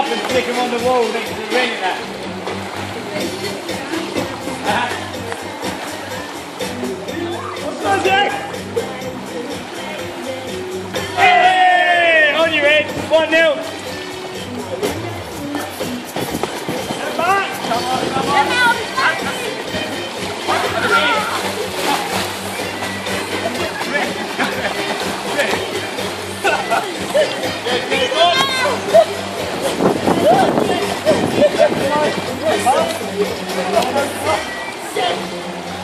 up and stick them on the wall next to the ring that. What's on, Jack? Hey! On your head. 1 0. Come on, come on, come on. Come on,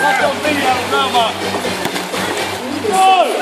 That's on video, Wilma. Go!